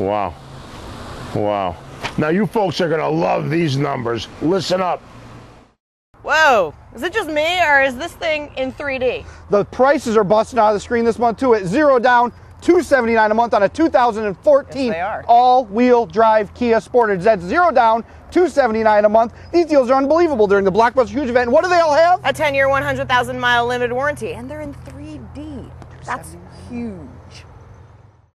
Wow. Wow. Now you folks are going to love these numbers. Listen up. Whoa, is it just me or is this thing in 3D? The prices are busting out of the screen this month too at zero down, 279 a month on a 2014 Yes, all-wheel drive Kia Sportage. That's zero down, 279 a month. These deals are unbelievable during the Blockbuster Huge event. What do they all have? A 10 year, 100,000 mile limited warranty, and they're in 3D. That's huge.